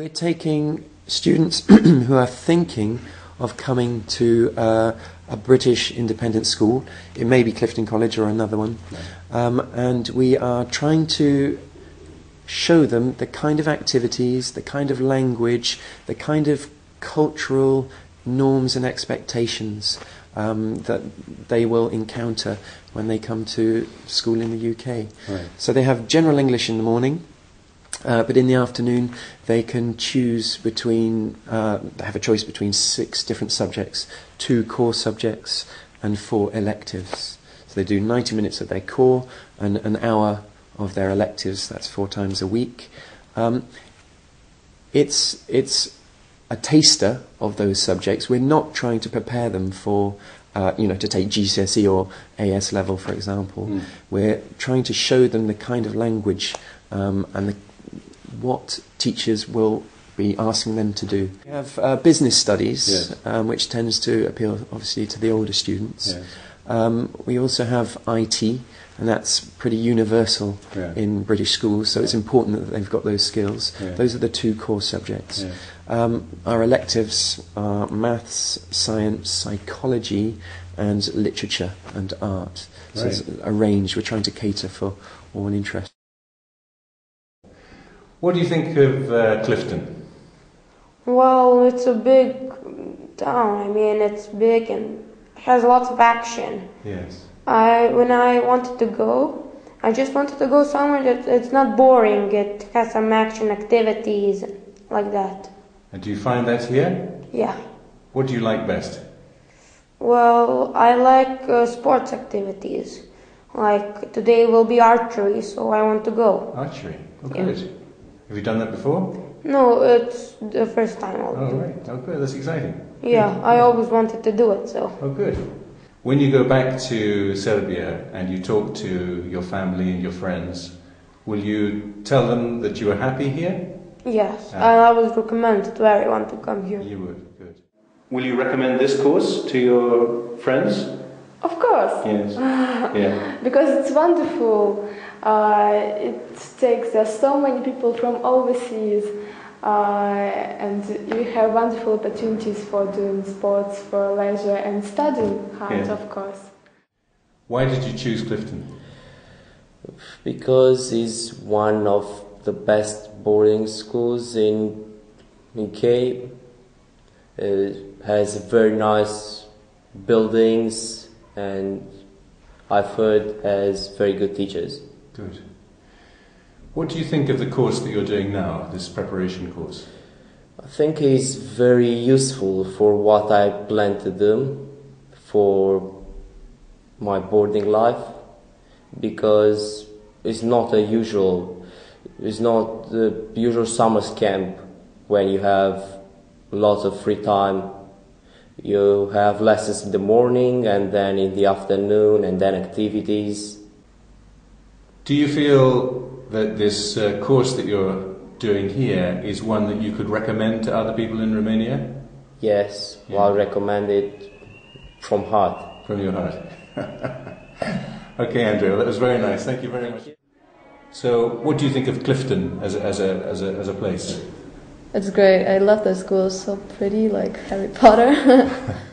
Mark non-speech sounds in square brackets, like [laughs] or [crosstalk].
We're taking students [clears throat] who are thinking of coming to uh, a British independent school. It may be Clifton College or another one. Um, and we are trying to show them the kind of activities, the kind of language, the kind of cultural norms and expectations um, that they will encounter when they come to school in the UK. Right. So they have general English in the morning. Uh, but in the afternoon, they can choose between, uh, have a choice between six different subjects, two core subjects, and four electives. So they do 90 minutes of their core and an hour of their electives, that's four times a week. Um, it's, it's a taster of those subjects. We're not trying to prepare them for, uh, you know, to take GCSE or AS level, for example. Mm. We're trying to show them the kind of language um, and the, what teachers will be asking them to do. We have uh, business studies, Yes. um, which tends to appeal, obviously, to the older students. Yes. Um, we also have IT, and that's pretty universal Yeah. in British schools, so it's important that they've got those skills. Yeah. Those are the two core subjects. Yeah. Um, our electives are maths, science, psychology, and literature and art. So Right. it's a range. We're trying to cater for all interests. What do you think of uh, Clifton? Well, it's a big town. I mean, it's big and has lots of action. Yes. I when I wanted to go, I just wanted to go somewhere that it's not boring. It has some action activities like that. And do you find that here? Yeah. What do you like best? Well, I like uh, sports activities. Like today will be archery, so I want to go. Archery. Oh, Yeah. Good. Have you done that before? No, it's the first time I'll Oh, do right. it. Oh, good. That's exciting. Yeah, I always wanted to do it, so. Oh, good. When you go back to Serbia and you talk to your family and your friends, will you tell them that you are happy here? Yes, Ah. I always recommend to everyone to come here. You would. Good. Will you recommend this course to your friends? Of course, Yes. [laughs] yeah. because it's wonderful. Uh, it takes there so many people from overseas, uh, and you have wonderful opportunities for doing sports, for leisure, and studying hard, Yeah. of course. Why did you choose Clifton? because it's one of the best boarding schools in UK. It has very nice buildings and I've heard as very good teachers. Good. What do you think of the course that you're doing now, this preparation course? I think it's very useful for what I plan to do for my boarding life because it's not a usual it's not the usual summer camp when you have lots of free time you have lessons in the morning and then in the afternoon and then activities Do you feel that this uh, course that you're doing here is one that you could recommend to other people in Romania yes Yeah. i recommend it from heart from your heart? [laughs] okay, Andrea, that was very nice. Thank you very much. So, what do you think of Clifton as a, as a, as a, as a place? It's great. I love the school. It's so pretty, like Harry Potter. [laughs]